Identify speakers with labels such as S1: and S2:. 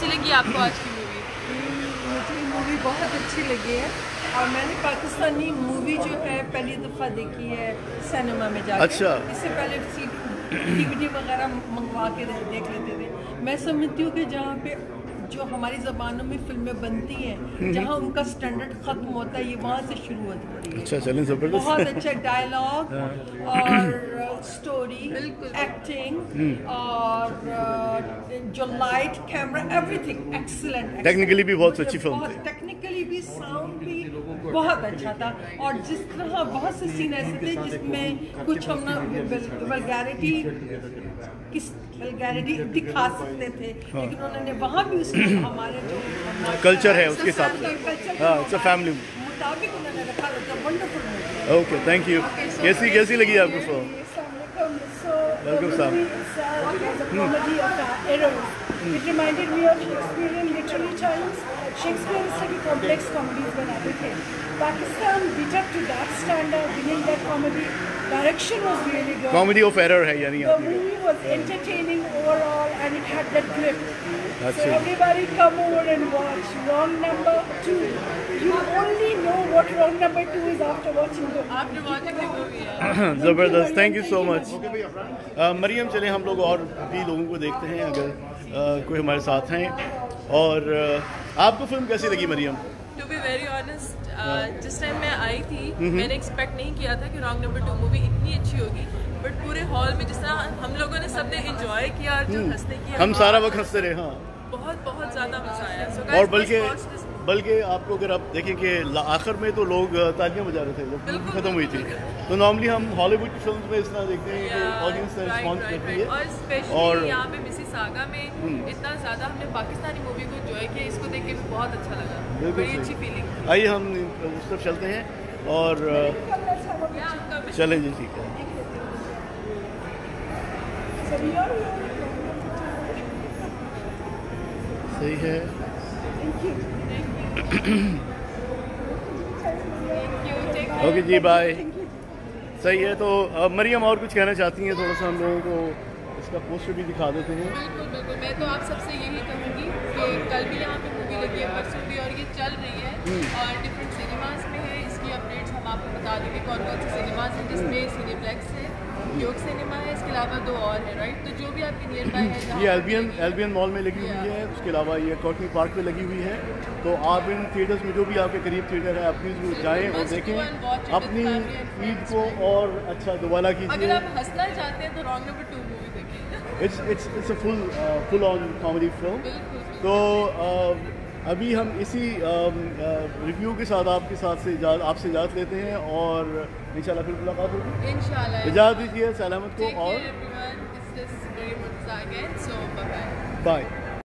S1: کیسی لگی آپ کو آج کی
S2: مووی مووی بہت اچھی لگی ہے اور میں نے پاکستانی مووی جو ہے پہلی دفعہ دیکھی ہے سینما میں جا کے. اچھا. اس سے پہلے سی ڈی وغیرہ منگوا کے دیکھ لیتے تھے. میں سمجھتی ہوں کہ جہاں پہ جو ہماری زبانوں میں فلمیں بنتی ہیں جہاں ان کا سٹینڈرڈ ختم ہوتا ہے یہ وہاں سے شروع ہوتی ہے۔
S3: اچھا، بہت اچھا
S2: ڈائلاغ
S3: ہاں۔
S2: اور سٹوری ایکٹنگ اور جو light camera everything excellent technically بھی بہت اچھی فلم تھی۔ ٹیکنیکلی بھی ساؤنڈ بھی بہت اچھا تھا۔ اور جس طرح بہت سے سین ایسے تھے جس میں کچھ ہم نا ویلگیرٹی کس ویلگیرٹی دکھا سکتے تھے لیکن انہوں نے وہاں بھی اس کو ہمارے جو کلچر ہے اس کے ساتھ ہاں فیملی مطابق انہوں نے رکھا ہوتا ونڈرفل اوکے
S3: تھینک یو کیسی کیسی لگی آپ کو
S4: فلم ویلکم صاحب It reminded me of Shakespearean literary times. Shakespeare is like a complex comedies بناتے تھے Pakistan beat up to that standard winning that comedy direction was really good comedy
S3: of error ہے یعنی آپ کی movie
S4: was entertaining overall and it had that grip so everybody come over and watch wrong number 2 you only know what wrong number 2 is after watching the آپ نے watch کی movie
S3: ہے زبردست thank you so مچ مریم چلیں ہم لوگ اور بھی لوگوں کو دیکھتے ہیں اگر کوئی ہمارے ساتھ ہیں اور آپ کو فلم کیسی لگی مریم
S1: ٹو بی ویری جس ٹائم میں آئی تھی میں نے ایکسپیکٹ نہیں کیا تھا کہ رانگ نمبر ٹو مووی اتنی اچھی ہوگی بٹ پورے ہال میں جس طرح ہم لوگوں نے سب نے انجوائے کیا اور جو ہنسنے ہم سارا وقت ہنستے رہے
S3: ہاں
S1: بہت بہت زیادہ مزہ آیا اور بلکہ
S3: بلکہ آپ کو اگر آپ دیکھیں کہ آخر میں تو لوگ تالیاں بجا رہے تھے جب ختم ہوئی تھی تو نارملی ہم ہالی ووڈ کی فلمز میں اس طرح دیکھتے ہیں کہ آڈینس ریسپانس کرتی
S1: ہے اور یہاں پہ مسی ساگا میں اتنا زیادہ ہم نے پاکستانی مووی کو انجوائے کہ اس کے بہت اچھا لگا۔ بڑی اچھی فیلنگ
S3: آئیے ہم اس طرف چلتے ہیں اور
S1: چلیں جی
S3: ٹھیک ہے۔ صحیح ہے۔
S4: اوکے جی بائے
S3: صحیح ہے تو مریم اور کچھ کہنا چاہتی ہیں؟ تھوڑا سا ہم لوگوں کو اس کا پوسٹر بھی دکھا دیتے ہیں۔
S1: بالکل بالکل۔ میں تو آپ سب سے یہی کہوں گی کہ کل بھی یہاں پہ مووی لگی ہے پرسوں بھی اور یہ چل رہی ہے۔ جی۔ اور ڈفرینٹ سنیماز میں ہے اس کی اپڈیٹس ہم آپ کو بتا دیں گے کون کون سے سنیماز ہیں جس میں جی۔ سنی بلیکس ہے
S3: یوگ
S1: سنیما ہے اس کے علاوہ دو اور ہیں رائٹ تو جو بھی آپ کی نیئر بائی ہے یہ البین البین
S3: مال میں لگی ہوئی ہے۔ اس کے علاوہ یہ کاٹنی پارک میں لگی ہوئی ہے۔ تو آپ ان تھیٹرز میں جو بھی آپ کے قریب تھیٹر ہے اپنی ضرور جائیں اور دیکھیں۔
S1: اپنی عید کو
S3: اور اچھا دوبارہ کیجیے اگر آپ
S1: ہنسنا چاہتے ہیں تو wrong number two movie
S3: it's it's it's a full full on comedy film
S1: تو
S3: uh, ابھی ہم اسی um, uh, ریویو کے ساتھ آپ کے ساتھ سے آپ سے اجازت لیتے ہیں اور ان شاء اللہ پھر ملاقات ہوگی۔
S1: اجازت دیجیے
S3: سلامت کو اور بائے